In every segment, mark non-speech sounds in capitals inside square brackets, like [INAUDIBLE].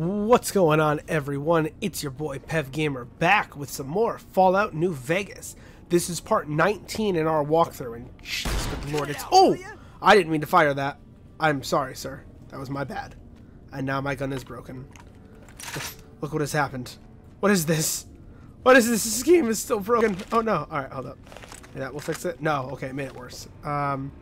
What's going on, everyone? It's your boy Pev Gamer back with some more Fallout New Vegas. This is part 19 in our walkthrough, and Jesus, good lord, it's oh! I didn't mean to fire that. I'm sorry, sir. That was my bad. And now my gun is broken. Look what has happened. What is this? What is this? This game is still broken. Oh no! All right, hold up. That will fix it. No, okay, it made it worse. Um,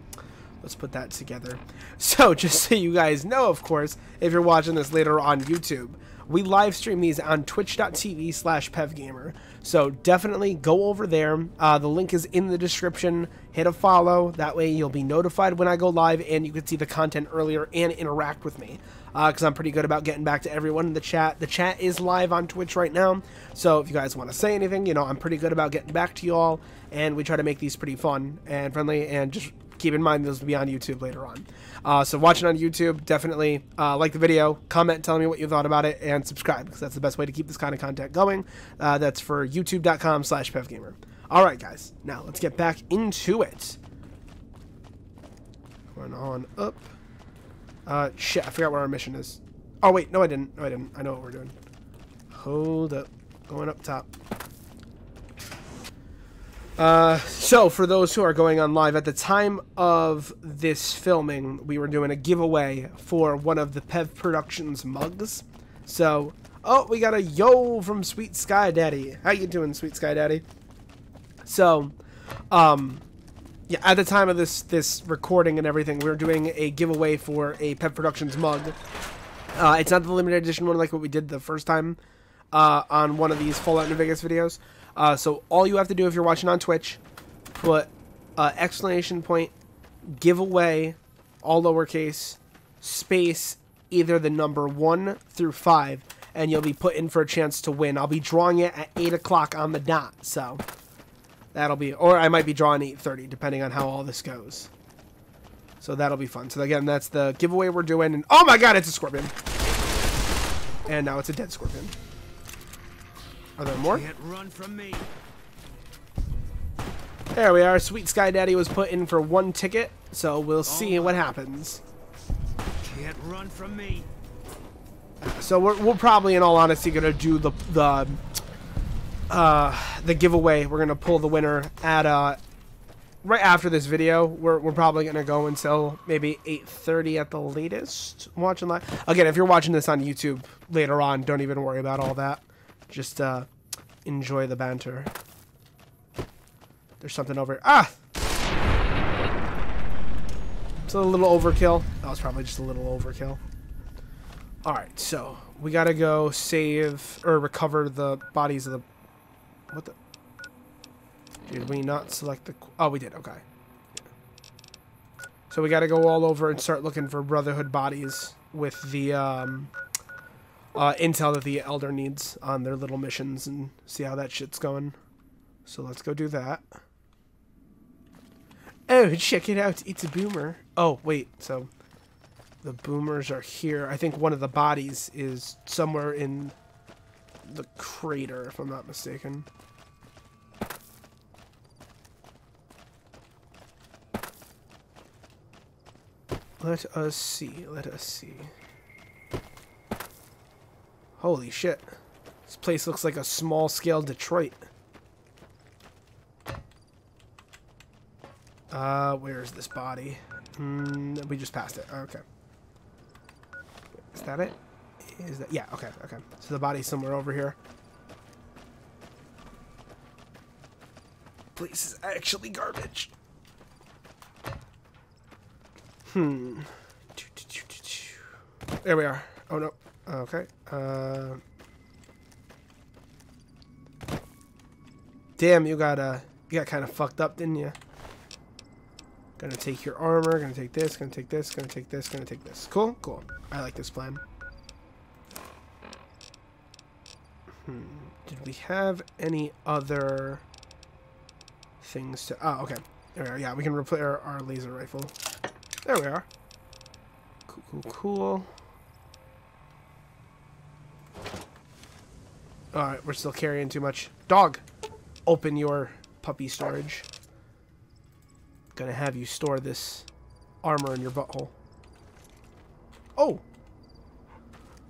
let's put that together. [LAUGHS] So, just so you guys know, of course, if you're watching this later on YouTube, we live stream these on twitch.tv slash pevgamer. So definitely go over there. Uh, the link is in the description. Hit a follow. That way you'll be notified when I go live and you can see the content earlier and interact with me. Because uh, I'm pretty good about getting back to everyone in the chat. The chat is live on Twitch right now. So if you guys want to say anything, you know, I'm pretty good about getting back to you all. And we try to make these pretty fun and friendly and just keep in mind those will be on YouTube later on. Uh, so it on YouTube, definitely uh, like the video, comment telling me what you thought about it, and subscribe because that's the best way to keep this kind of content going. Uh, that's for youtube.com slash pevgamer. All right, guys. Now let's get back into it. Going on up. Uh, shit, I forgot where our mission is. Oh, wait. No, I didn't. No, I didn't. I know what we're doing. Hold up. Going up top. Uh, so, for those who are going on live, at the time of this filming, we were doing a giveaway for one of the Pev Productions mugs. So, oh, we got a yo from Sweet Sky Daddy. How you doing, Sweet Sky Daddy? So, um, yeah, at the time of this this recording and everything, we were doing a giveaway for a Pev Productions mug. Uh, it's not the limited edition one like what we did the first time uh, on one of these Fallout New Vegas videos. Uh, so all you have to do if you're watching on Twitch, put uh, exclamation point giveaway, all lowercase, space, either the number one through five, and you'll be put in for a chance to win. I'll be drawing it at eight o'clock on the dot, so that'll be, or I might be drawing eight thirty, depending on how all this goes. So that'll be fun. So again, that's the giveaway we're doing. And oh my god, it's a scorpion! And now it's a dead scorpion. Are there more? Can't run from me. There we are. Sweet Sky Daddy was put in for one ticket, so we'll see what happens. Can't run from me. So we're, we're probably, in all honesty, gonna do the the uh, the giveaway. We're gonna pull the winner at uh right after this video. We're we're probably gonna go until maybe 8:30 at the latest. Watching live again. If you're watching this on YouTube later on, don't even worry about all that. Just uh, enjoy the banter. There's something over here. Ah! It's a little overkill. That was probably just a little overkill. Alright, so we gotta go save or recover the bodies of the. What the? Did we not select the. Oh, we did. Okay. So we gotta go all over and start looking for Brotherhood bodies with the. Um, uh, intel that the Elder needs on their little missions and see how that shit's going. So let's go do that. Oh, check it out. It's a boomer. Oh, wait. So the boomers are here. I think one of the bodies is somewhere in the crater, if I'm not mistaken. Let us see. Let us see. Holy shit. This place looks like a small-scale Detroit. Uh, where's this body? Mm, we just passed it. Okay. Is that it? Is that... Yeah, okay, okay. So the body's somewhere over here. Place is actually garbage. Hmm. There we are. Oh, no. Okay. Uh, damn, you got uh, you got kind of fucked up, didn't you? Gonna take your armor. Gonna take this. Gonna take this. Gonna take this. Gonna take this. Cool. Cool. I like this plan. Hmm. Did we have any other things to? Oh, okay. There we are. Yeah, we can replace our, our laser rifle. There we are. Cool. Cool. Cool. Alright, we're still carrying too much. Dog! Open your puppy storage. Gonna have you store this armor in your butthole. Oh!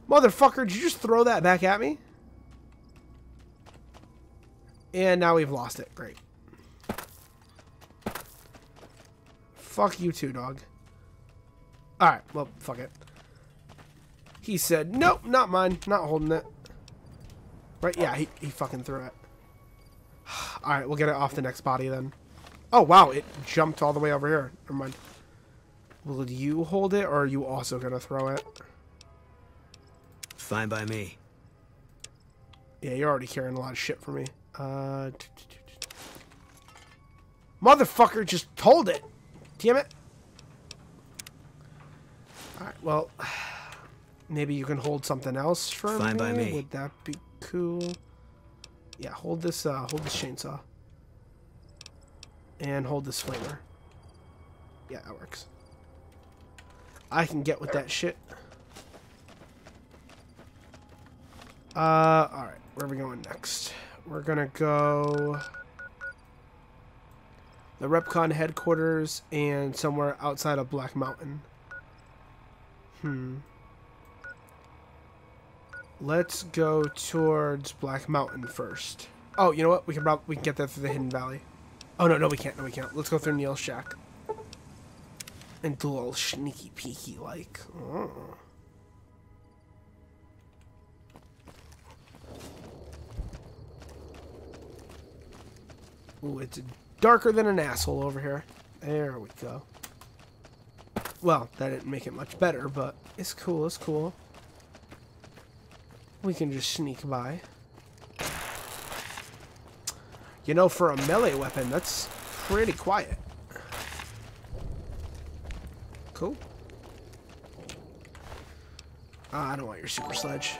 Motherfucker, did you just throw that back at me? And now we've lost it. Great. Fuck you too, dog. Alright, well, fuck it. He said, nope, not mine. Not holding it. Right? Yeah, he, he fucking threw it. [SIGHS] Alright, we'll get it off the next body then. Oh, wow, it jumped all the way over here. Never mind. Will you hold it, or are you also going to throw it? Fine by me. Yeah, you're already carrying a lot of shit for me. Uh, Motherfucker just hold it. Damn it. Alright, well, [SIGHS] maybe you can hold something else for Fine me. by me. Would that be cool? Yeah, hold this, uh, hold this chainsaw. And hold this flamer. Yeah, that works. I can get with that shit. Uh, alright, where are we going next? We're gonna go the REPCONN headquarters and somewhere outside of Black Mountain. Hmm. Let's go towards Black Mountain first. Oh, you know what? We can probably we can get there through the Hidden Valley. Oh no, no, we can't. No, we can't. Let's go through Neil's shack and do a little sneaky peeky like. Oh. Ooh, it's darker than an asshole over here. There we go. Well, that didn't make it much better, but it's cool, it's cool. We can just sneak by. You know, for a melee weapon, that's pretty quiet. Cool. Ah, I don't want your super sledge.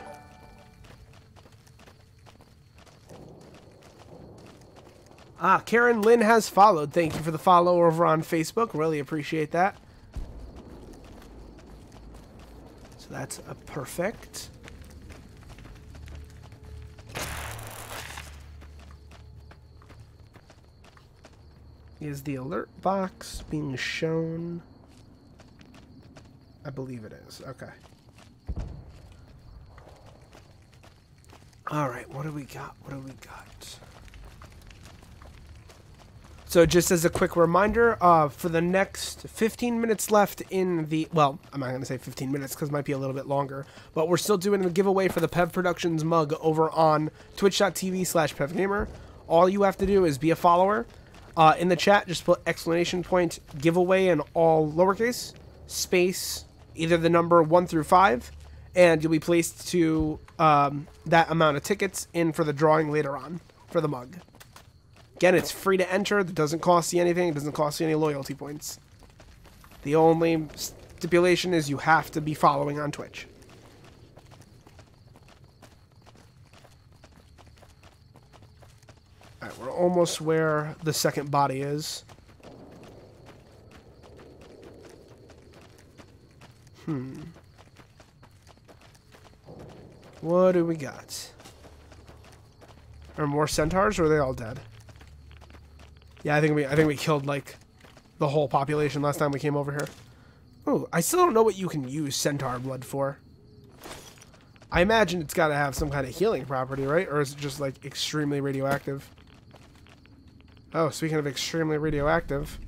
Ah, Karen Lynn has followed. Thank you for the follow over on Facebook. Really appreciate that. So that's a perfect. Is the alert box being shown? I believe it is. Okay. All right, what do we got? What do we got? So just as a quick reminder, uh, for the next 15 minutes left in the, well, I'm not going to say 15 minutes because it might be a little bit longer, but we're still doing a giveaway for the Pev Productions mug over on twitch.tv slash pevgamer. All you have to do is be a follower. Uh, in the chat, just put explanation point giveaway in all lowercase, space, either the number 1 through 5, and you'll be placed to um, that amount of tickets in for the drawing later on for the mug. Again, it's free to enter. That doesn't cost you anything. It doesn't cost you any loyalty points. The only stipulation is you have to be following on Twitch. Alright, we're almost where the second body is. Hmm. What do we got? Are more centaurs or are they all dead? Yeah, I think we I think we killed like the whole population last time we came over here. Oh, I still don't know what you can use centaur blood for. I imagine it's got to have some kind of healing property, right? Or is it just like extremely radioactive? Oh, speaking of extremely radioactive,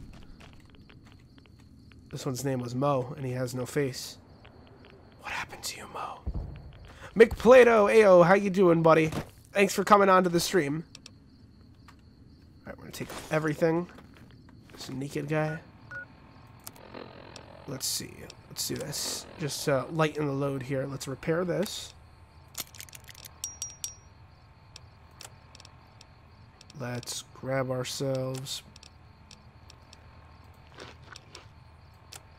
this one's name was Mo, and he has no face. What happened to you, Mo? McPlato, Ayo, how you doing, buddy? Thanks for coming on to the stream. Alright, we're gonna take everything. This naked guy. Let's see. Let's do this. Just uh, lighten the load here. Let's repair this. Let's grab ourselves.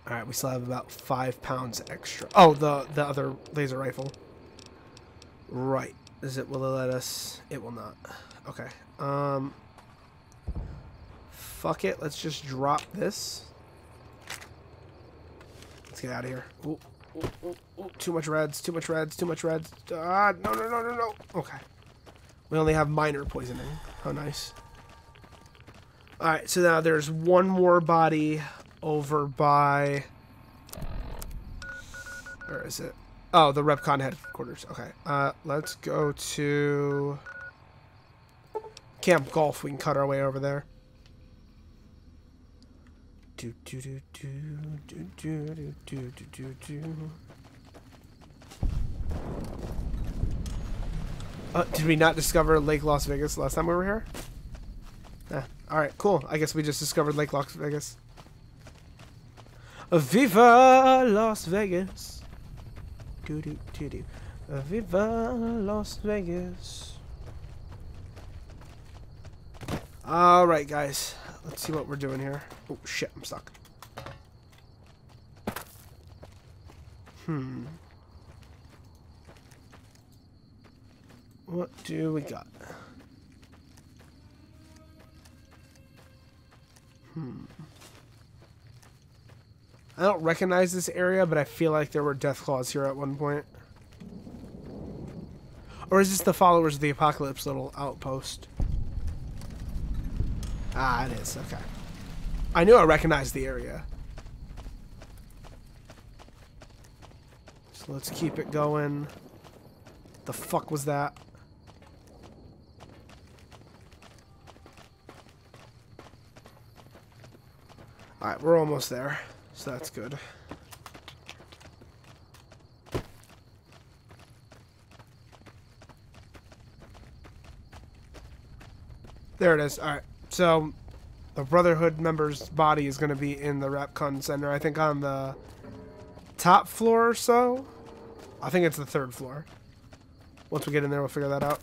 Alright, we still have about five pounds extra. Oh, the, the other laser rifle. Right. Is it, will it let us? It will not. Okay. Um, fuck it. Let's just drop this. Let's get out of here. Ooh, ooh, ooh. Too much reds, too much reds, too much reds. Ah, no, no, no, no, no. Okay. We only have minor poisoning. How nice. Alright, so now there's one more body over by... Where is it? Oh, the REPCONN headquarters. Okay. Uh, let's go to Camp Golf. We can cut our way over there. Do do do do do do do do do do. Uh, did we not discover Lake Las Vegas last time we were here? Alright, cool. I guess we just discovered Lake Las Vegas. Viva Las Vegas. Do do do do. Viva Las Vegas. Alright, guys. Let's see what we're doing here. Oh, shit, I'm stuck. Hmm. What do we got? Hmm. I don't recognize this area, but I feel like there were deathclaws here at one point. Or is this the followers of the apocalypse little outpost? Ah, it is. Okay. I knew I recognized the area. So let's keep it going. The fuck was that? Alright, we're almost there. So that's good. There it is. Alright. So, the Brotherhood member's body is going to be in the REPCONN Center. I think on the top floor or so. I think it's the third floor. Once we get in there, we'll figure that out.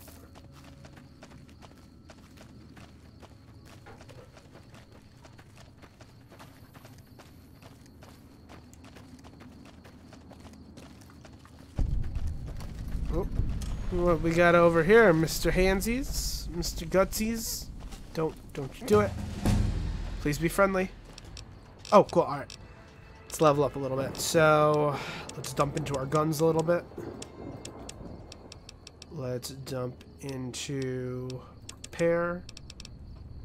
Oh, what we got over here, Mr. Handsies, Mr. Gutsies? Don't, don't you do it. Please be friendly. Oh, cool. All right. Let's level up a little bit. So, let's dump into our guns a little bit. Let's dump into repair,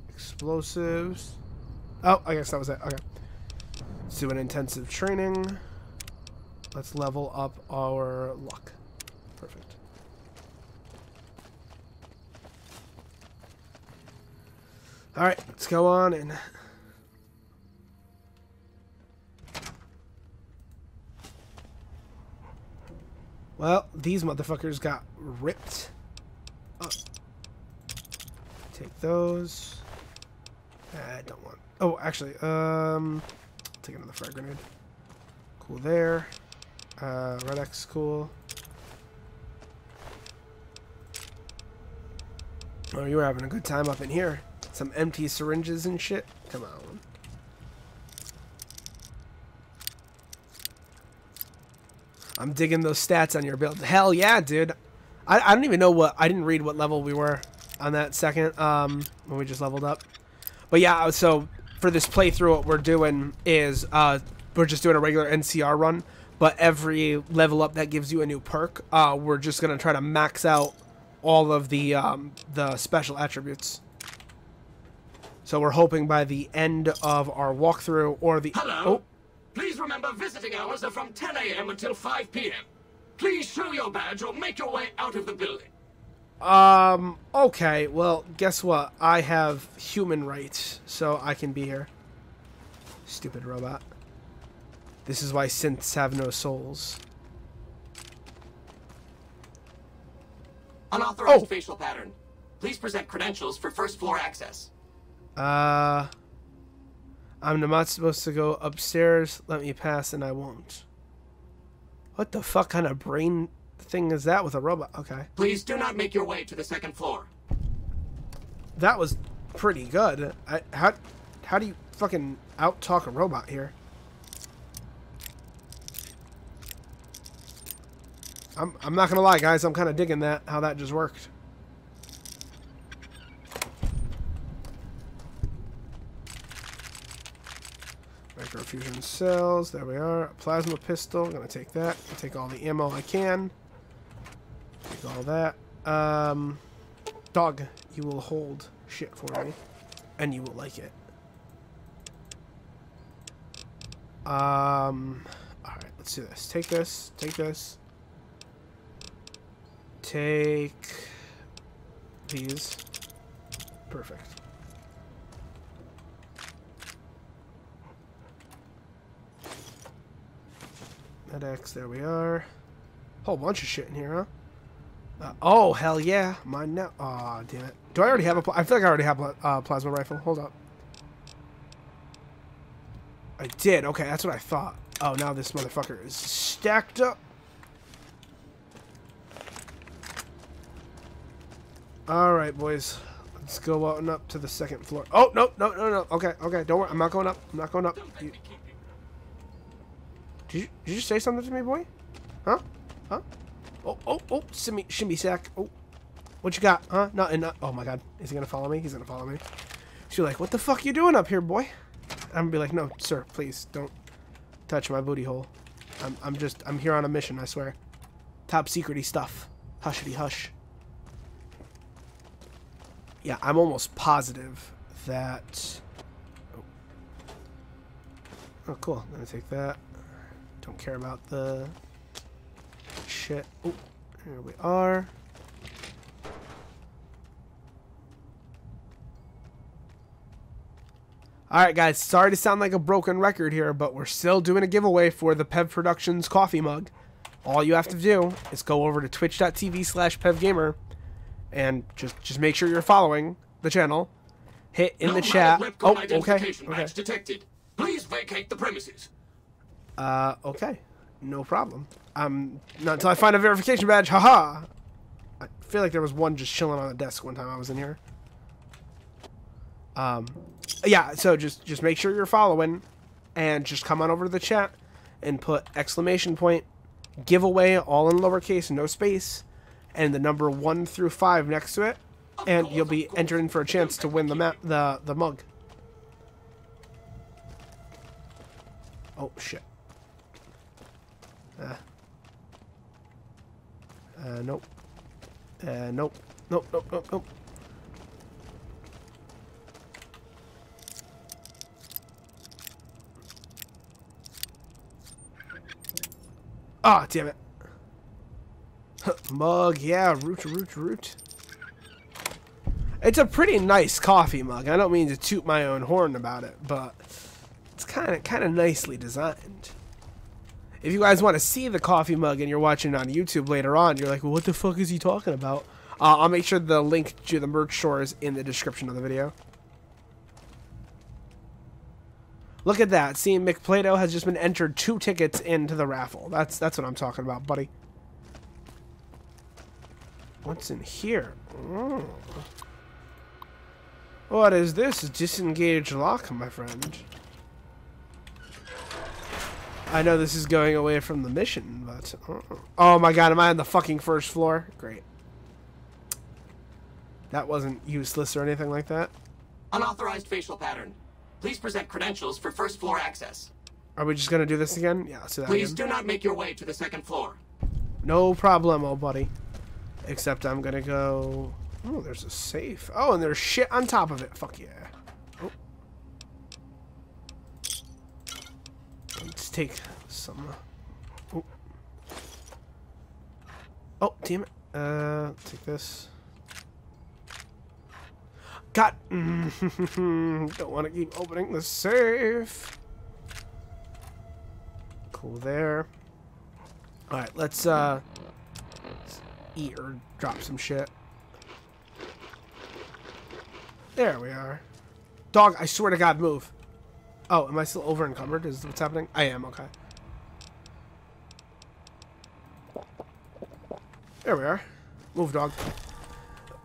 explosives. Oh, I guess that was it. Okay. Let's do an intensive training. Let's level up our luck. Perfect. Alright, let's go on and... Well, these motherfuckers got ripped up. Take those. I don't want... Oh, actually, um... Take another frag grenade. Cool there. Uh, MedX, cool. Oh, you were having a good time up in here. Some empty syringes and shit. Come on. I'm digging those stats on your build. Hell yeah, dude. I, I don't even know what... I didn't read what level we were on that second um, when we just leveled up. But yeah, so for this playthrough, what we're doing is uh, we're just doing a regular NCR run. But every level up that gives you a new perk, uh, we're just going to try to max out all of the um, the special attributes. So we're hoping by the end of our walkthrough or the Hello. Please remember visiting hours are from 10 a.m. until 5 p.m. Please show your badge or make your way out of the building. oh um okay well guess what I have human rights so I can be here. Stupid robot. This is why synths have no souls. Unauthorized Oh. facial pattern. Please present credentials for first floor access. Uh, I'm not supposed to go upstairs. Let me pass, and I won't. What the fuck kind of brain thing is that with a robot? Okay, Please do not make your way to the second floor. that was pretty good. I, how how do you fucking out talk a robot here? I'm I'm not gonna lie, guys. I'm kind of digging that how that just worked. Microfusion cells. There we are. Plasma pistol. Gonna take that. Take all the ammo I can. Take all that. Um, dog, you will hold shit for me, and you will like it. Um, all right. Let's do this. Take this. Take this. take these. Perfect. MedX, there we are. Whole bunch of shit in here, huh? Uh, oh, hell yeah. Mine now. Aw, damn it. Do I already have a... I feel like I already have a uh, plasma rifle. Hold up. I did. Okay, that's what I thought. Oh, now this motherfucker is stacked up. Alright, boys. Let's go out and up to the second floor. Oh, no, no, no, no. Okay, okay. Don't worry. I'm not going up. I'm not going up. Did you, did you say something to me, boy? Huh? Huh? Oh, oh, oh, shimmy, shimmy sack. Oh, what you got? Huh? Nothing. Not, oh my God, is he gonna follow me? He's gonna follow me. She's like, what the fuck you doing up here, boy? I'm gonna be like, no, sir, please don't touch my booty hole. I'm, I'm just, I'm here on a mission. I swear. Top secrety stuff. Hushity hush. Yeah, I'm almost positive that. Oh, oh cool. I'm gonna take that. Don't care about the shit. Oh, here we are. Alright guys, sorry to sound like a broken record here, but we're still doing a giveaway for the Pev Productions coffee mug. All you have to do is go over to twitch.tv slash pevgamer and just just make sure you're following the channel. Hit in no the chat. Oh, okay. Okay. detected. Please vacate the premises. Uh, okay. No problem. Um, not until I find a verification badge. Haha. I feel like there was one just chilling on the desk one time I was in here. Um, yeah. So just just make sure you're following, and just come on over to the chat and put exclamation point giveaway all in lowercase, no space, and the number one through five next to it, and you'll be entered in for a chance to win the map the the mug. Oh shit. Uh, nope. Uh, nope. Nope, nope, nope, nope. Ah, damn it. [LAUGHS] mug, yeah, root, root, root. It's a pretty nice coffee mug. I don't mean to toot my own horn about it, but it's kind of kind of nicely designed. If you guys want to see the coffee mug and you're watching on YouTube later on, you're like, what the fuck is he talking about? Uh, I'll make sure the link to the merch store is in the description of the video. Look at that. Seeing McPlato has just been entered two tickets into the raffle. That's that's what I'm talking about, buddy. What's in here? Oh. What is this? A disengaged lock, my friend. I know this is going away from the mission, but... uh, Oh my god, am I on the fucking first floor? Great. That wasn't useless or anything like that. Unauthorized facial pattern. Please present credentials for first floor access. Are we just gonna do this again? Yeah, let's do that Please again. do not make your way to the second floor. No problem, old buddy. Except I'm gonna go... Oh, there's a safe. Oh, and there's shit on top of it. Fuck yeah. Oh. Let's take some... Oh. Oh, damn it. Uh, take this. God! [LAUGHS] Don't want to keep opening the safe. Cool there. Alright, let's, uh... let's eat or drop some shit. There we are. Dog, I swear to God, move. Oh, am I still over encumbered? Is what's happening? I am, okay. There we are. Move, dog.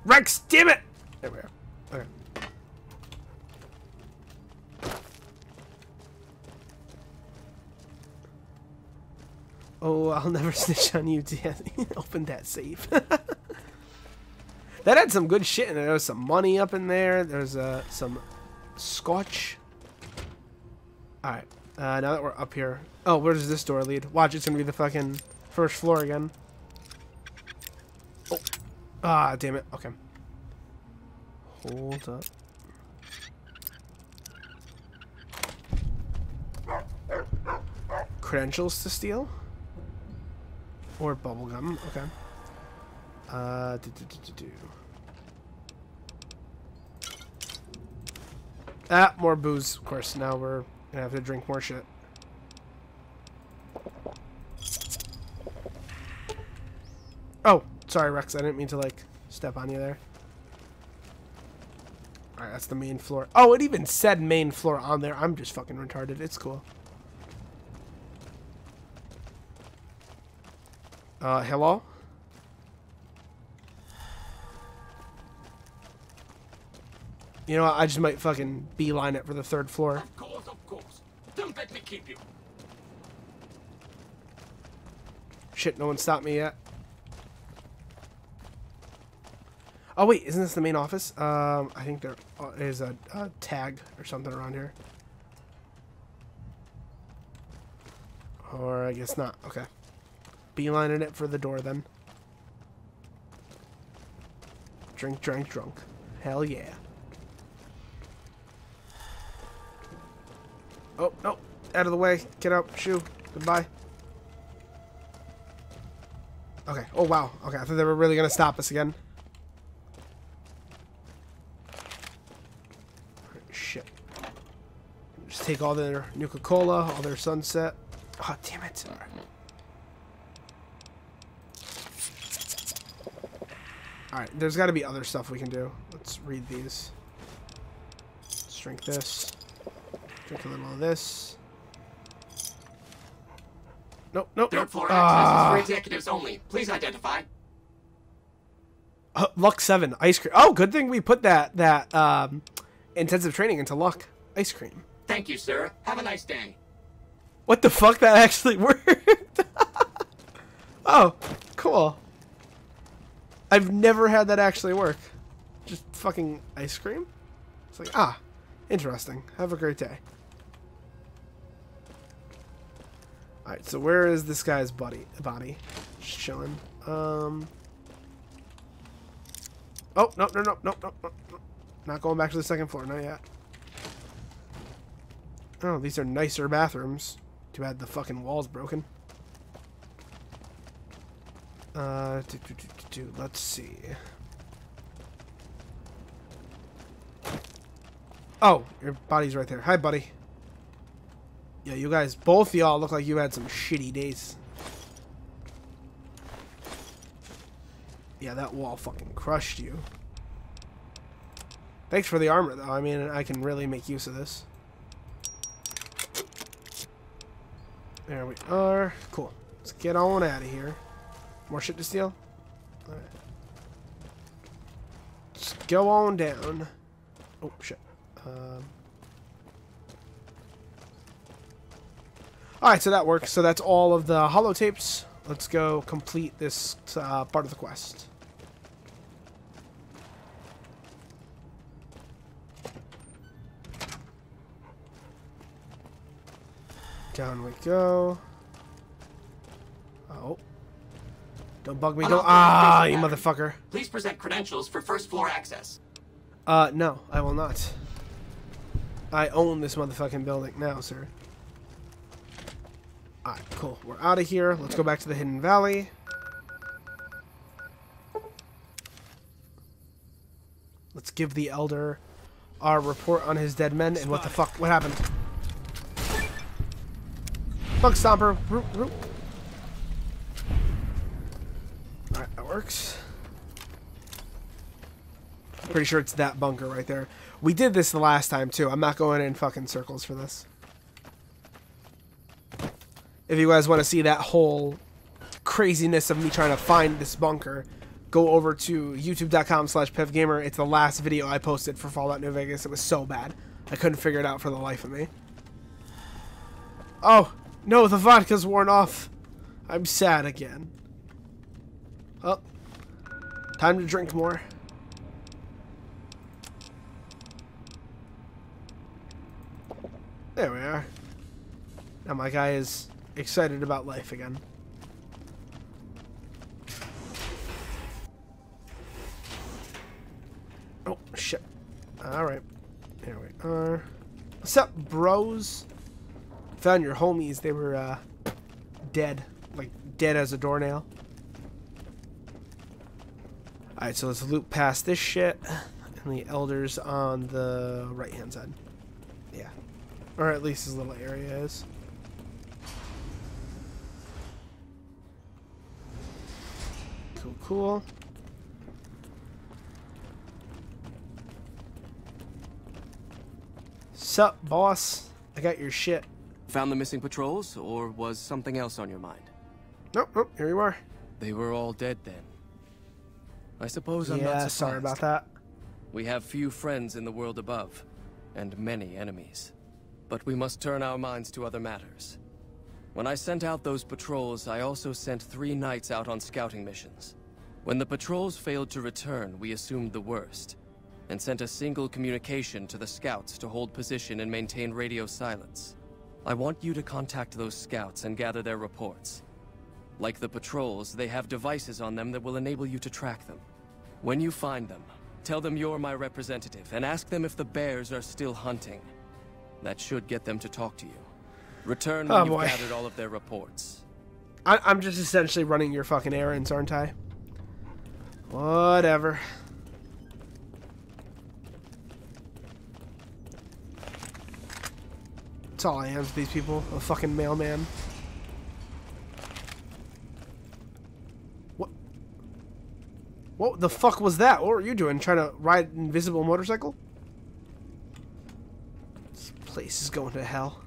Rex, damn it! There we are. Okay. Oh, I'll [LAUGHS] never snitch on you, Dan. [LAUGHS] Open that safe. [LAUGHS] that had some good shit in there. There was some money up in there. There's uh, some scotch. Alright. Uh, now that we're up here. Oh, where does this door lead? Watch, it's gonna be the fucking first floor again. Oh. Ah, damn it. Okay. Hold up. Credentials to steal? Or bubblegum. Okay. Uh, do, do, do, do. Ah, more booze. Of course, now we're gonna have to drink more shit. Oh, sorry, Rex. I didn't mean to, like, step on you there. Alright, that's the main floor. Oh, it even said main floor on there. I'm just fucking retarded. It's cool. Uh, hello? You know what? I just might fucking beeline it for the third floor. Keep you. Shit, no one stopped me yet. Oh wait, isn't this the main office? Um, I think there uh, a, a tag or something around here. Or I guess not. Okay. Beelining it for the door then. Drink, drink, drunk. Hell yeah. Oh, no. Out of the way. Get out. Shoo. Goodbye. Okay. Oh, wow. Okay, I thought they were really going to stop us again. Shit. Just take all their Nuka-Cola, all their Sunset. Oh, damn it. Alright, there's got to be other stuff we can do. Let's read these. Let's drink this. Drink a little of this. Nope, nope, Third floor Ah. access is for executives only. Please identify. Uh, Luck Seven ice cream. Oh, good thing we put that that um, intensive training into Luck ice cream. Thank you, sir. Have a nice day. What the fuck? That actually [LAUGHS] worked. oh, cool. I've never had that actually work. Just fucking ice cream. It's like ah, interesting. Have a great day. All right, so where is this guy's body? body? Just chilling. Um. Oh no no no no no no! no. Not going back to the second floor. Not yet. Oh, these are nicer bathrooms. Too bad the fucking wall's broken. Uh, do, do, do. let's see. Oh, your body's right there. Hi, buddy. Yeah, you guys, both y'all look like you had some shitty days. Yeah, that wall fucking crushed you. Thanks for the armor, though. I mean, I can really make use of this. There we are. Cool. Let's get on out of here. More shit to steal? Alright. Go on down. Oh, shit. Um. Alright, so that works. So that's all of the holotapes. Let's go complete this uh, part of the quest. Down we go. Oh. Don't bug me. Don't. Ah, you motherfucker. Please present credentials for first floor access. Uh, no, I will not. I own this motherfucking building now, sir. Alright, cool. We're out of here. Let's go back to the Hidden Valley. Let's give the Elder our report on his dead men and what the fuck, what happened. Bug Stomper. Roop, roop. Alright, that works. Pretty sure it's that bunker right there. We did this the last time too. I'm not going in fucking circles for this. If you guys want to see that whole craziness of me trying to find this bunker, go over to youtube.com slash pevgamer. It's the last video I posted for Fallout New Vegas. It was so bad. I couldn't figure it out for the life of me. Oh, no, the vodka's worn off. I'm sad again. Oh, time to drink more. There we are. Now my guy is excited about life again. Oh, shit. Alright. Here we are. What's up, bros? Found your homies. They were, uh, dead. Like, dead as a doornail. Alright, so let's loop past this shit. And the elders on the right hand side. Yeah. Or at least his little area is. Cool. Sup, boss? I got your shit. Found the missing patrols, or was something else on your mind? Nope, nope, here you are. They were all dead then. I suppose I'm not yeah, surprised. sorry about that. We have few friends in the world above, and many enemies. But we must turn our minds to other matters. When I sent out those patrols, I also sent three knights out on scouting missions. When the patrols failed to return, we assumed the worst, and sent a single communication to the scouts to hold position and maintain radio silence. I want you to contact those scouts and gather their reports. Like the patrols, they have devices on them that will enable you to track them. When you find them, tell them you're my representative and ask them if the bears are still hunting. That should get them to talk to you. Return when Oh, you've boy. gathered all of their reports. I, I'm just essentially running your fucking errands, aren't I? Whatever. That's all I am to these people. A fucking mailman. What? What the fuck was that? What were you doing? Trying to ride an invisible motorcycle? This place is going to hell.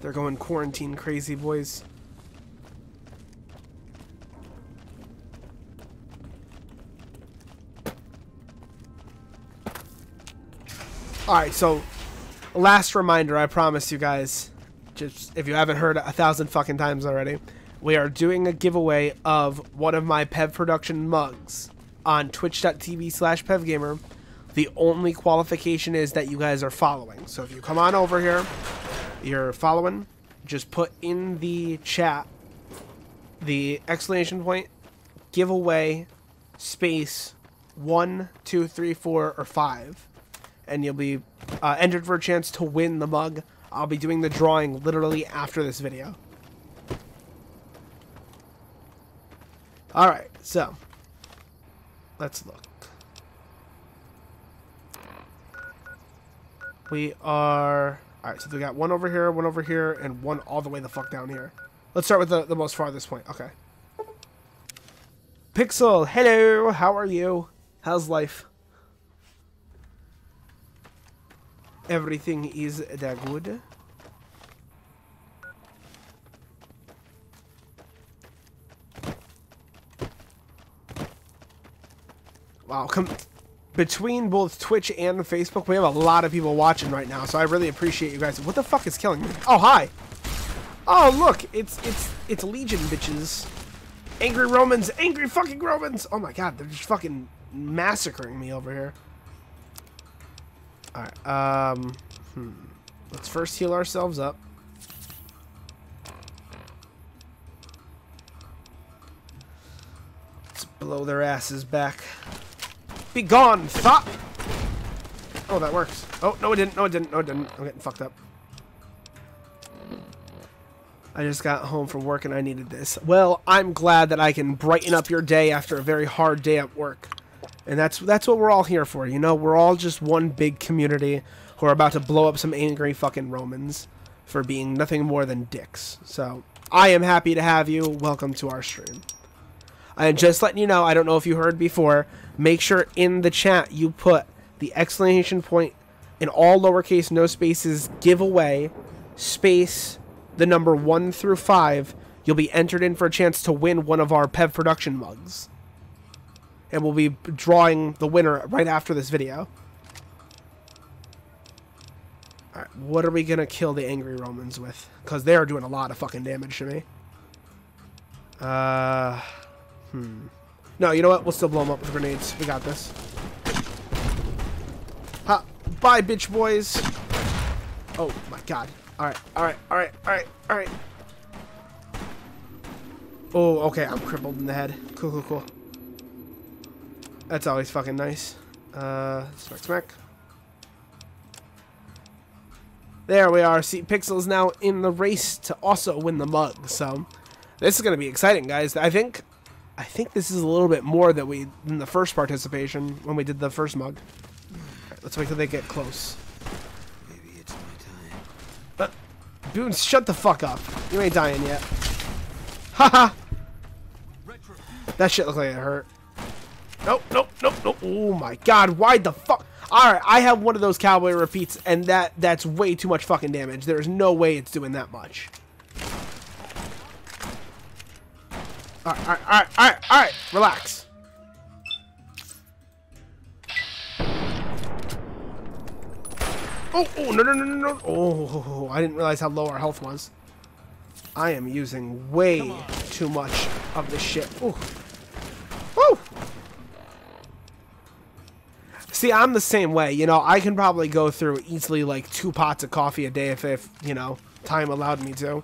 They're going quarantine crazy, boys. Alright, so last reminder, I promise you guys, just if you haven't heard a thousand fucking times already, we are doing a giveaway of one of my Pev production mugs on twitch.tv slash pevgamer. The only qualification is that you guys are following. So if you come on over here, you're following, just put in the chat the exclamation point giveaway space one, two, three, four, or five, and you'll be uh, entered for a chance to win the mug. I'll be doing the drawing literally after this video. All right, so let's look. We are all right. So we got one over here, one over here, and one all the way the fuck down here. Let's start with the, the most farthest point. Okay. Pixel, hello. How are you? How's life? Everything is that good. Wow, come between both Twitch and Facebook, we have a lot of people watching right now, so I really appreciate you guys. What the fuck is killing me? Oh, hi. Oh, look, it's it's it's Legion bitches. Angry Romans, angry fucking Romans. Oh my god, they're just fucking massacring me over here. All right, um, hmm. Let's first heal ourselves up. Let's blow their asses back. Be gone, thought. Oh, that works. Oh, no, it didn't. No, it didn't. No, it didn't. I'm getting fucked up. I just got home from work and I needed this. Well, I'm glad that I can brighten up your day after a very hard day at work. And that's that's what we're all here for, you know? We're all just one big community who are about to blow up some angry fucking Romans for being nothing more than dicks. So, I am happy to have you. Welcome to our stream. And just letting you know, I don't know if you heard before, make sure in the chat you put the exclamation point in all lowercase, no spaces, giveaway, space, the number 1 through 5. You'll be entered in for a chance to win one of our PEV production mugs. And we'll be drawing the winner right after this video. Alright, what are we going to kill the angry Romans with? Because they are doing a lot of fucking damage to me. Uh... Hmm. No, you know what? We'll still blow them up with grenades. We got this. Ha! Bye, bitch boys! Oh, my God. Alright, alright, alright, alright, alright. Oh, okay, I'm crippled in the head. Cool, cool, cool. That's always fucking nice. Uh, smack, smack. There we are. See, Pixel's now in the race to also win the mug, so... This is gonna be exciting, guys. I think, I think this is a little bit more than we than the first participation when we did the first mug. Alright, let's wait till they get close. Maybe it's my time. Dude, shut the fuck up. You ain't dying yet. Haha. that shit looked like it hurt. Nope, nope, nope, nope. Oh my god, why the fuck? Alright, I have one of those cowboy repeats, and that that's way too much fucking damage. There's no way it's doing that much. Alright, alright, alright, alright, alright. Relax. Oh, oh, no, no, no, no, no. Oh, I didn't realize how low our health was. I am using way too much of this shit. Ooh. See, I'm the same way. You know, I can probably go through easily like two pots of coffee a day if, if you know, time allowed me to.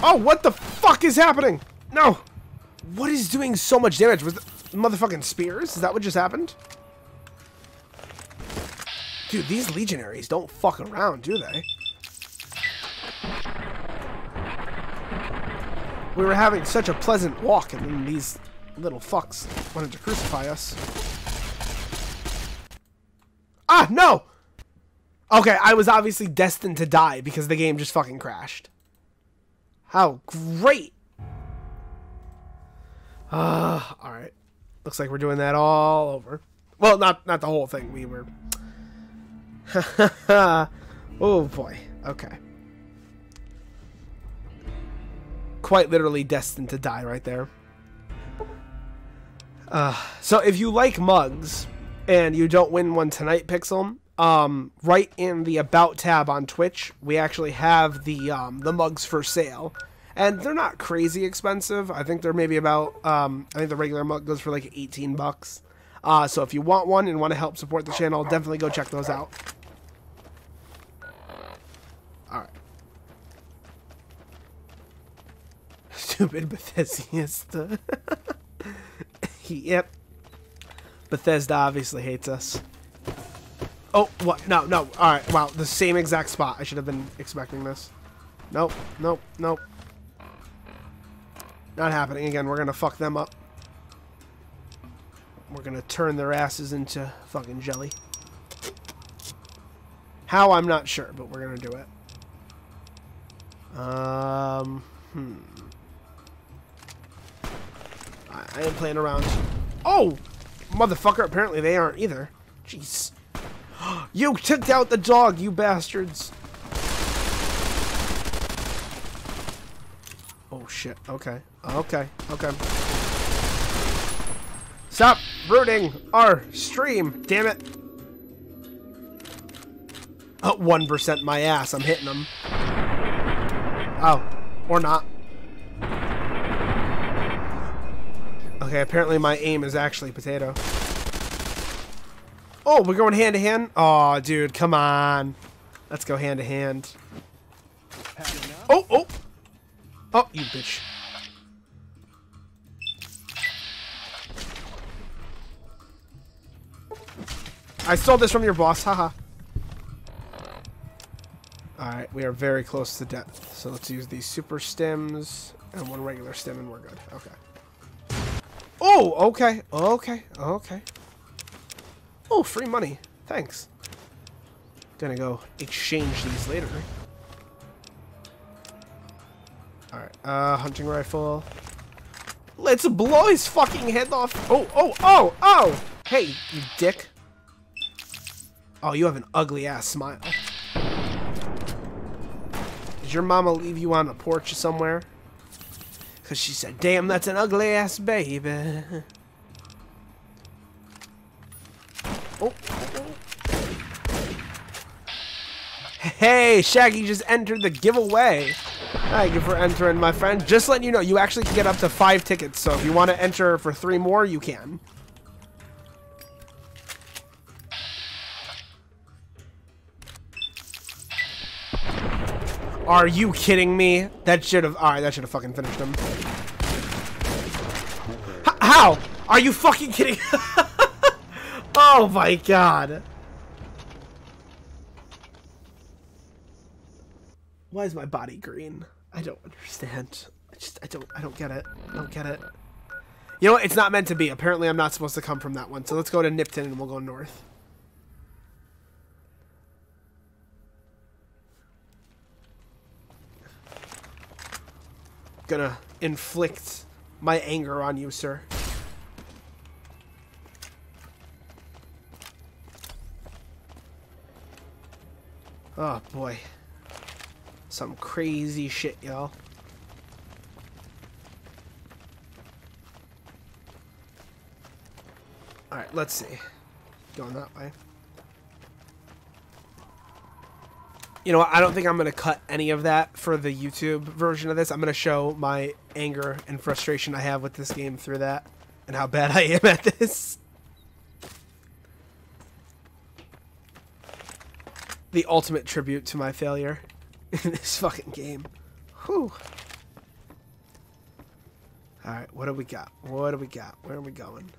Oh, what the fuck is happening? No! What is doing so much damage? Was the motherfucking spears? Is that what just happened? Dude, these legionaries don't fuck around, do they? We were having such a pleasant walk, and then these little fucks wanted to crucify us. Ah, no! Okay, I was obviously destined to die because the game just fucking crashed. How great! Ah, uh, alright. Looks like we're doing that all over. Well, not not the whole thing. We were... [LAUGHS] oh, boy. Okay. Quite literally destined to die right there. Uh, so if you like mugs and you don't win one tonight, Pixel, um, right in the About tab on Twitch, we actually have the um, the mugs for sale. And they're not crazy expensive. I think they're maybe about, um, I think the regular mug goes for like 18 bucks. Uh, so if you want one and want to help support the channel, definitely go check those out. Stupid [LAUGHS] Bethesda. [LAUGHS] yep. Bethesda obviously hates us. Oh, what? No, no. Alright, wow. The same exact spot. I should have been expecting this. Nope, nope, nope. Not happening again. We're gonna fuck them up. We're gonna turn their asses into fucking jelly. How, I'm not sure, but we're gonna do it. Um, hmm. I, am playing around. Oh! Motherfucker, apparently they aren't either. Jeez. [GASPS] You took out the dog, you bastards! Oh shit, okay. Okay, okay. Stop rooting our stream, damn it! Uh, oh, 1% my ass, I'm hitting them. Oh, or not. Okay, apparently my aim is actually potato. Oh, we're going hand to hand? Oh, dude, come on. Let's go hand to hand. Oh, oh! Oh, you bitch. I stole this from your boss, haha. Alright, we are very close to death. So let's use these super stims and one regular stim and we're good. Okay. Oh, okay, okay, okay. Oh, free money. Thanks. Gonna go exchange these later. Alright, uh, hunting rifle. Let's blow his fucking head off. Oh, oh, oh, oh! Hey, you dick. Oh, you have an ugly ass smile. Did your mama leave you on a porch somewhere? Because she said, damn, that's an ugly ass baby. Oh, oh, oh, Hey, Shaggy just entered the giveaway. Thank you for entering, my friend. Just letting you know, you actually can get up to five tickets. So if you want to enter for three more, you can. Are you kidding me? That should have. Alright, that should have fucking finished him. H how? Are you fucking kidding? [LAUGHS] oh my god. Why is my body green? I don't understand. I just I don't I don't get it. I don't get it. You know what? It's not meant to be. Apparently I'm not supposed to come from that one. So let's go to Nipton and we'll go north. Gonna inflict my anger on you, sir. Oh boy. Some crazy shit, y'all. Alright, let's see. Going that way. You know? I don't think I'm going to cut any of that for the YouTube version of this. I'm going to show my anger and frustration I have with this game through that and how bad [LAUGHS] I am at this. The ultimate tribute to my failure [LAUGHS] in this fucking game. Whew. Alright, what do we got? What do we got? Where are we going?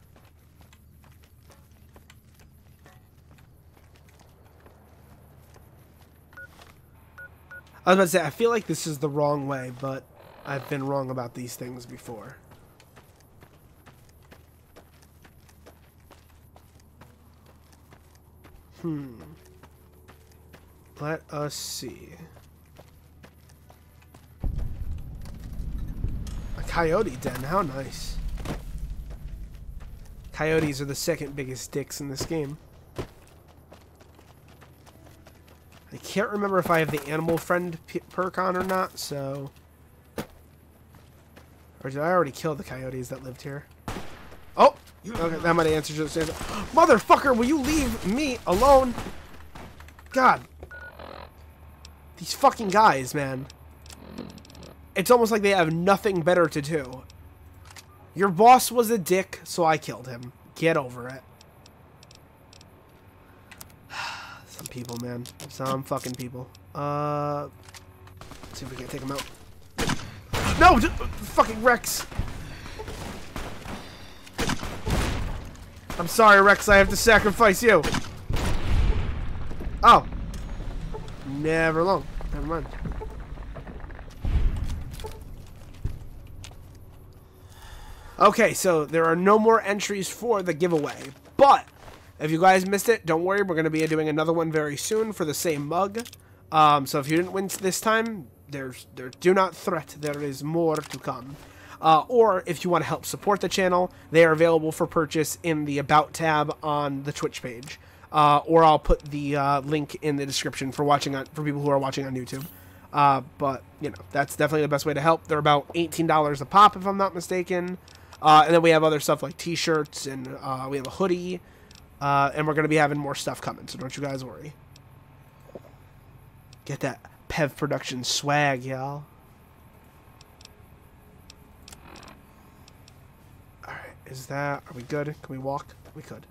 I was about to say, I feel like this is the wrong way, but I've been wrong about these things before. Hmm. Let us see. A coyote den, how nice. Coyotes are the second biggest dicks in this game. I can't remember if I have the animal friend perk on or not, so... Or did I already kill the coyotes that lived here? Oh! Okay, that might answer just [GASPS] Motherfucker, will you leave me alone? God. These fucking guys, man. It's almost like they have nothing better to do. Your boss was a dick, so I killed him. Get over it. Some people, man. Some fucking people. Uh, let's see if we can take them out. No! Fucking Rex! I'm sorry, Rex. I have to sacrifice you. Oh. Never long. Never mind. Okay, so there are no more entries for the giveaway. But, if you guys missed it, don't worry. We're going to be doing another one very soon for the same mug. Um, so if you didn't win this time, there's there do not threat. There is more to come. Uh, or if you want to help support the channel, they are available for purchase in the About tab on the Twitch page. Uh, or I'll put the uh, link in the description for watching on for people who are watching on YouTube. Uh, but you know that's definitely the best way to help. They're about eighteen dollars a pop, if I'm not mistaken. Uh, and then we have other stuff like T-shirts and uh, we have a hoodie, and we're gonna be having more stuff coming. So don't you guys worry. Get that Pev Production swag, y'all. Alright, is that... Are we good? Can we walk? We could.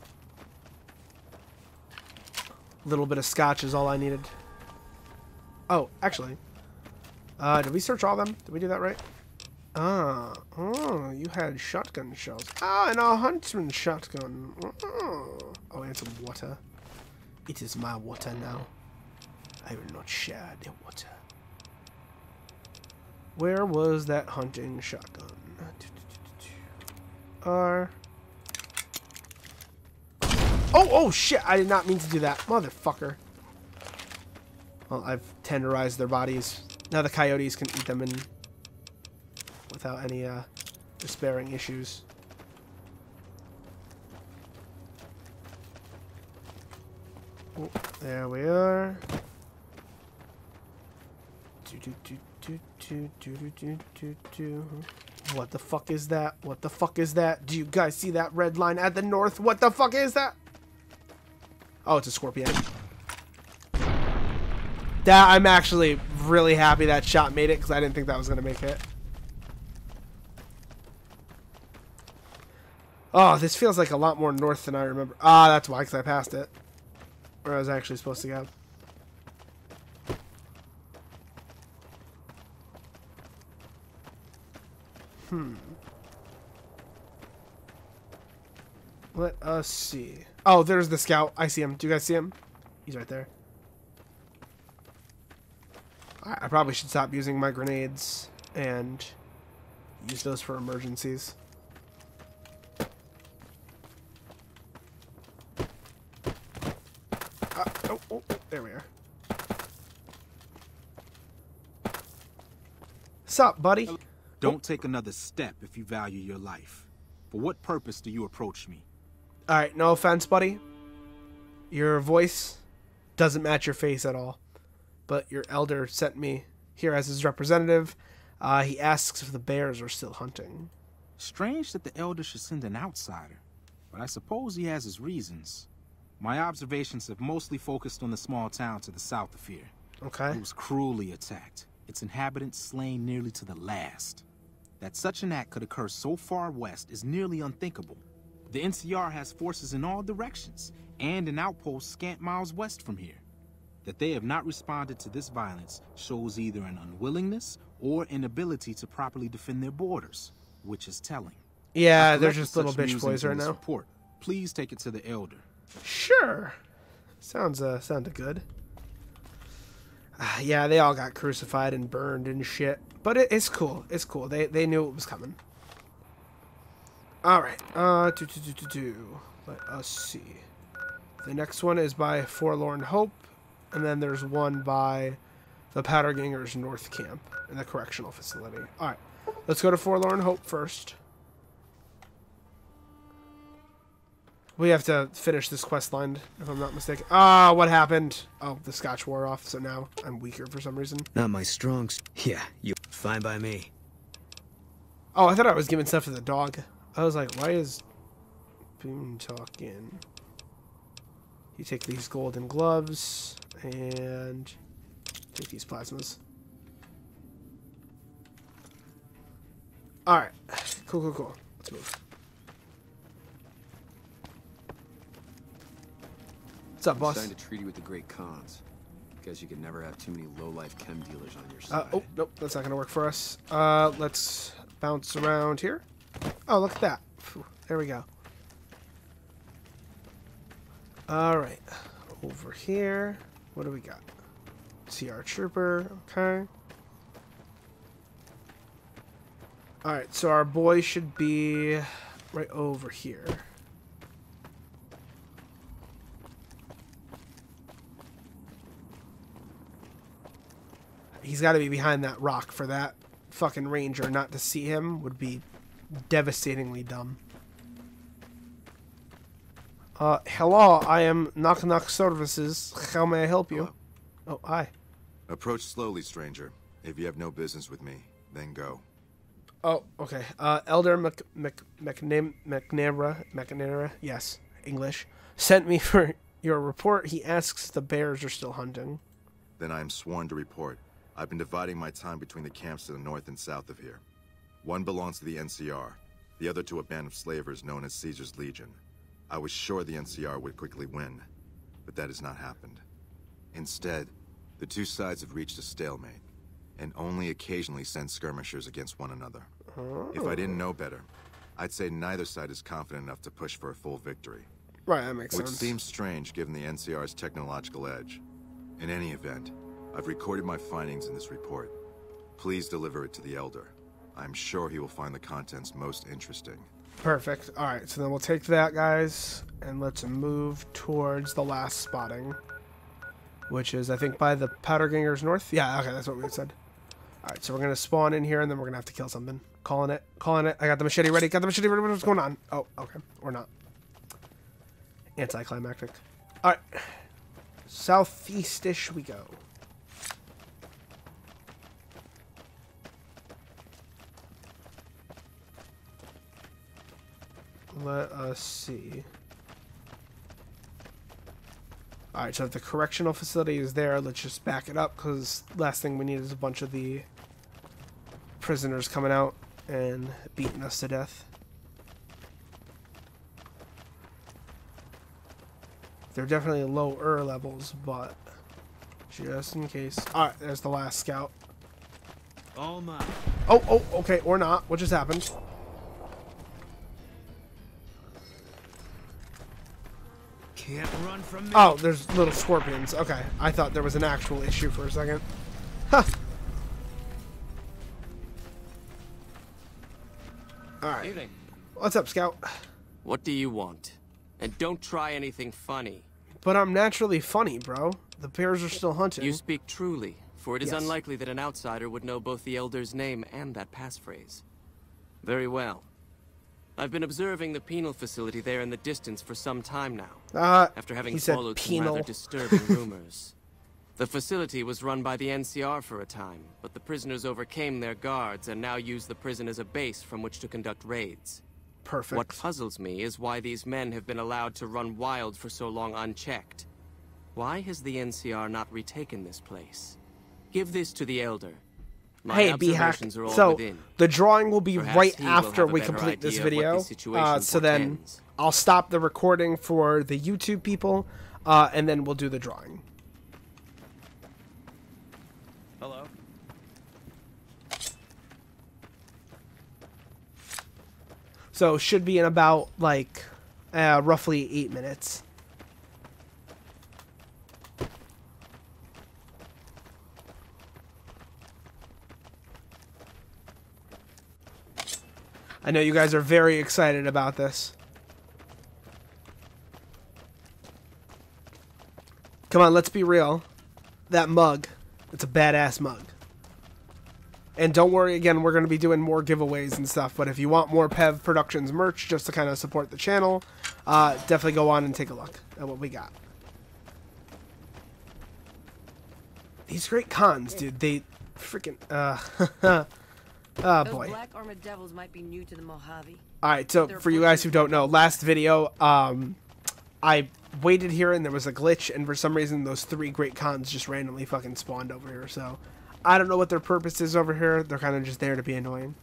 A little bit of scotch is all I needed. Oh, actually. Uh, did we search all of them? Did we do that right? Ah, oh, you had shotgun shells. Ah, and our huntsman shotgun. Oh, oh and some water. It is my water now. I will not share the water. Where was that hunting shotgun? R. Oh, oh, shit! I did not mean to do that. Motherfucker. Well, I've tenderized their bodies. Now the coyotes can eat them in without any uh, despairing issues. Oh, there we are. What the fuck is that? What the fuck is that? Do you guys see that red line at the north? What the fuck is that? Oh, it's a scorpion. That I'm actually really happy that shot made it because I didn't think that was gonna make it. Oh, this feels like a lot more north than I remember. Ah, that's why, because I passed it. Where I was actually supposed to go. Hmm. Let us see. Oh, there's the scout. I see him. Do you guys see him? He's right there. I I probably should stop using my grenades and use those for emergencies. Uh, oh, oh, oh, there we are. Sup, buddy? Don't take another step if you value your life. For what purpose do you approach me? Alright, no offense, buddy. Your voice doesn't match your face at all. But your elder sent me here as his representative. Uh, he asks if the bears are still hunting. Strange that the elder should send an outsider, but I suppose he has his reasons. My observations have mostly focused on the small town to the south of here. Okay. It was cruelly attacked, its inhabitants slain nearly to the last. That such an act could occur so far west is nearly unthinkable. The NCR has forces in all directions, and an outpost scant miles west from here. That they have not responded to this violence shows either an unwillingness or inability to properly defend their borders, which is telling. Yeah, they're just little bitch boys right now. Report. Please take it to the elder. Sure. Sounds uh sounded good. Ah, yeah, they all got crucified and burned and shit. But it, it's cool. It's cool. They they knew it was coming. All right. Uh, do, do, do, do, do. Let us see. The next one is by Forlorn Hope, and then there's one by the Powder Gangers North Camp in the correctional facility. All right. Let's go to Forlorn Hope first. We have to finish this quest line, if I'm not mistaken. Ah, what happened? Oh, the scotch wore off, so now I'm weaker for some reason. Not my strong. Yeah, you. Fine by me. Oh, I thought I was giving stuff to the dog. I was like, why is Boone talking? You take these golden gloves and take these plasmas. Alright. Cool, cool, cool. Let's move. What's up, boss? Signed a treaty with the Great Khans. Guess you can never have too many low-life chem dealers on your Uh, side. oh, nope, that's not gonna work for us. Uh, let's bounce around here. Oh, look at that. There we go. Alright. Over here. What do we got? CR Trooper. Okay. Alright, so our boy should be right over here. He's got to be behind that rock for that fucking ranger not to see him would be devastatingly dumb. Uh, hello, I am Knock Knock Services. How may I help you? Oh, hi. Approach slowly, stranger. If you have no business with me, then go. Oh, okay. Uh, Elder Mc, Mc, McNam, McNamara, McNamara, yes, English, sent me [LAUGHS] for your report. He asks if the bears are still hunting. Then I am sworn to report. I've been dividing my time between the camps to the north and south of here. One belongs to the NCR, the other to a band of slavers known as Caesar's Legion. I was sure the NCR would quickly win, but that has not happened. Instead, the two sides have reached a stalemate, and only occasionally send skirmishers against one another. If I didn't know better, I'd say neither side is confident enough to push for a full victory. Right, that makes Which sense. seems strange given the NCR's technological edge. In any event, I've recorded my findings in this report. Please deliver it to the Elder. I'm sure he will find the contents most interesting. Perfect. All right, so then we'll take that, guys, and let's move towards the last spotting, which is, I think, by the Powder Gangers North. Yeah, okay, that's what we said. All right, so we're gonna spawn in here, and then we're gonna have to kill something. Calling it, calling it. I got the machete ready. Got the machete ready. What's going on? Oh, okay, or not. Anticlimactic. All right, southeastish we go. Let us see. Alright, so if the correctional facility is there, let's just back it up, because last thing we need is a bunch of the prisoners coming out and beating us to death. They're definitely lower levels, but just in case. Alright, there's the last scout. All mine. Oh, oh, okay, or not. What just happened? Can't run from me. Oh, there's little scorpions. Okay, I thought there was an actual issue for a second. Huh. Alright. Evening. What's up, Scout? What do you want? And don't try anything funny. But I'm naturally funny, bro. The bears are still hunting. You speak truly, for it is Yes. unlikely that an outsider would know both the Elder's name and that passphrase. Very well. I've been observing the penal facility there in the distance for some time now, Uh, after having said swallowed some penal. rather disturbing [LAUGHS] rumors. The facility was run by the NCR for a time, but the prisoners overcame their guards and now use the prison as a base from which to conduct raids. Perfect. What puzzles me is why these men have been allowed to run wild for so long unchecked. Why has the NCR not retaken this place? Give this to the Elder. My hey, B hack. observations are all So within. the drawing will be Perhaps right after we complete this idea of what video. the Uh, so then. I'll stop the recording for the YouTube people, uh, and then we'll do the drawing. Hello? So should be in about like uh, roughly eight minutes. I know you guys are very excited about this. Come on, let's be real. That mug, it's a badass mug. And don't worry, again, we're going to be doing more giveaways and stuff. But if you want more Pev Productions merch just to kind of support the channel, uh, definitely go on and take a look at what we got. These Great Khans, dude, they freaking. Uh, [LAUGHS] oh Those boy. black armored devils might be new to the Mojave. All right, so for you guys who don't know, last video, um, I waited here and there was a glitch, and for some reason, those three Great Khans just randomly fucking spawned over here. So I don't know what their purpose is over here. They're kind of just there to be annoying.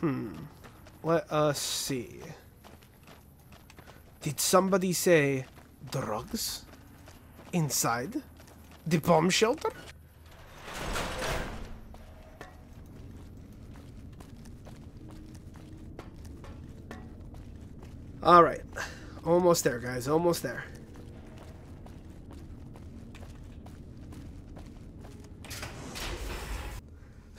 Hmm. Let us see. Did somebody say drugs inside the bomb shelter? All right. Almost there, guys. Almost there.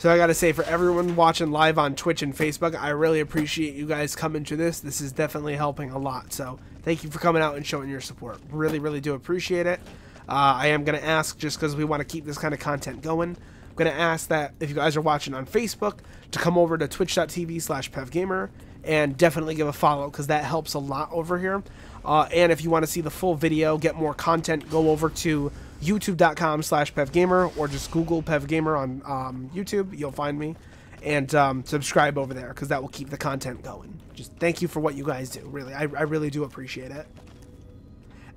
So I gotta say, for everyone watching live on Twitch and Facebook, I really appreciate you guys coming to this. This is definitely helping a lot. So thank you for coming out and showing your support. Really, really do appreciate it. Uh, I am gonna ask, just because we want to keep this kind of content going, I'm gonna ask that if you guys are watching on Facebook, to come over to twitch.tv slash pevgamer and definitely give a follow because that helps a lot over here. Uh, and if you want to see the full video, get more content, go over to youtube.com slash pevgamer or just Google pevgamer on um, YouTube. You'll find me. And um, subscribe over there because that will keep the content going. Just thank you for what you guys do. Really, I, I really do appreciate it.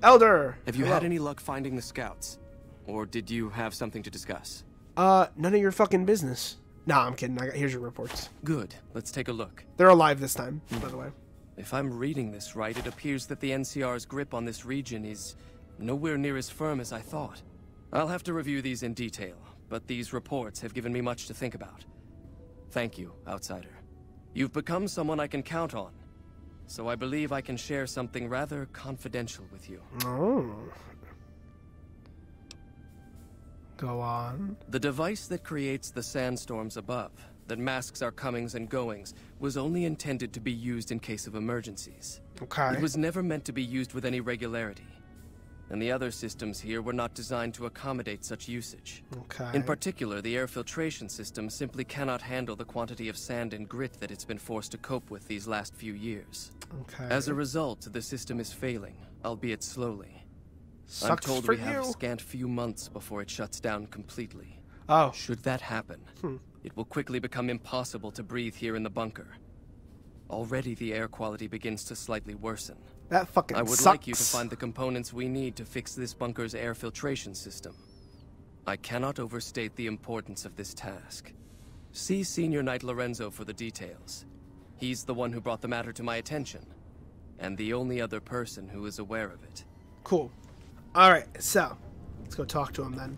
Elder! Have you hello. had any luck finding the scouts? Or did you have something to discuss? Uh, none of your fucking business. Nah, I'm kidding. I got, here's your reports. Good. Let's take a look. They're alive this time, by the way. If I'm reading this right, it appears that the NCR's grip on this region is nowhere near as firm as I thought. I'll have to review these in detail, but these reports have given me much to think about. Thank you, Outsider. You've become someone I can count on, so I believe I can share something rather confidential with you. Oh. Go on. The device that creates the sandstorms above, that masks our comings and goings, was only intended to be used in case of emergencies. Okay. It was never meant to be used with any regularity. And the other systems here were not designed to accommodate such usage. Okay. In particular, the air filtration system simply cannot handle the quantity of sand and grit that it's been forced to cope with these last few years. Okay. As a result, the system is failing, albeit slowly. I'm told we have a scant few months before it shuts down completely. Oh. Should that happen, Hmm. it will quickly become impossible to breathe here in the bunker. Already the air quality begins to slightly worsen. That fucking I would sucks. like you to find the components we need to fix this bunker's air filtration system. I cannot overstate the importance of this task. See Senior Knight Lorenzo for the details. He's the one who brought the matter to my attention, and the only other person who is aware of it. Cool. All right, so let's go talk to him then.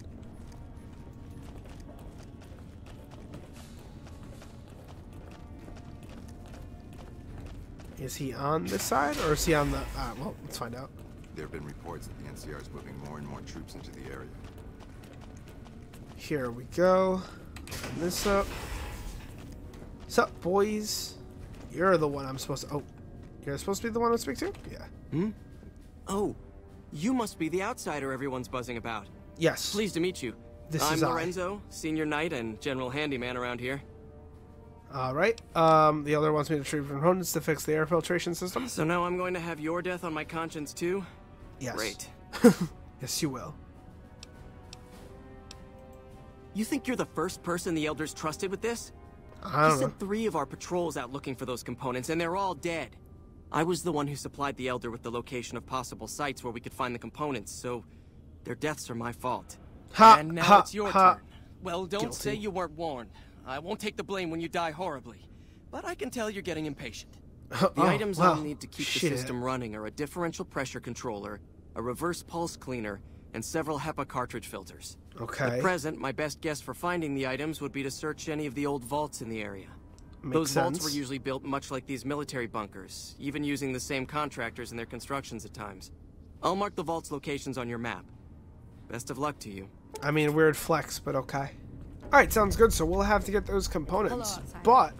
Is he on this side or is he on the? Uh, well, let's find out. There have been reports that the NCR is moving more and more troops into the area. Here we go. Open this up. What's up, boys? You're the one I'm supposed to. Oh, you're supposed to be the one I speak to? Yeah. Hmm? Oh, you must be the outsider everyone's buzzing about. Yes. Pleased to meet you. This I'm is I. Lorenzo, senior knight and general handyman around here. All right. Um, the other wants me to retrieve components to fix the air filtration system. So now I'm going to have your death on my conscience too? Yes. Great. [LAUGHS] Yes, you will. You think you're the first person the Elders trusted with this? I sent three of our patrols out looking for those components, and they're all dead. I was the one who supplied the Elder with the location of possible sites where we could find the components, so their deaths are my fault. Ha, and now ha, it's your ha. turn. Well, don't Guilty. say you weren't warned. I won't take the blame when you die horribly. But I can tell you're getting impatient. [LAUGHS] Oh, the Oh, items well, I'll need to keep shit. the system running are a differential pressure controller, a reverse pulse cleaner, and several HEPA cartridge filters. Okay. At present, my best guess for finding the items would be to search any of the old vaults in the area. Makes Those vaults were usually built much like these military bunkers, even using the same contractors in their constructions at times. I'll mark the vault's locations on your map. Best of luck to you. I mean, weird flex, but okay. Alright, sounds good. So we'll have to get those components. But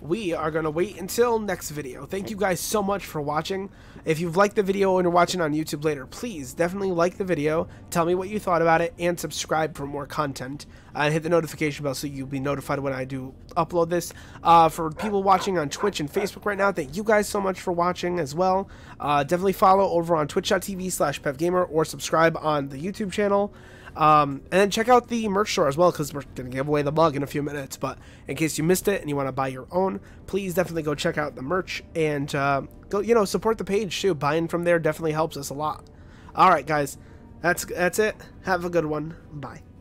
we are going to wait until next video. Thank you guys so much for watching. If you've liked the video and you're watching on YouTube later, please definitely like the video, tell me what you thought about it, and subscribe for more content. Uh, and hit the notification bell so you'll be notified when I do upload this. Uh, for people watching on Twitch and Facebook right now, thank you guys so much for watching as well. Uh, definitely follow over on twitch.tv slash pevgamer or subscribe on the YouTube channel. Um, and then check out the merch store as well because we're going to give away the mug in a few minutes. But in case you missed it and you want to buy your own, please definitely go check out the merch and uh, go, you know, support the page too. Buying from there definitely helps us a lot. All right, guys, that's that's it. Have a good one. Bye.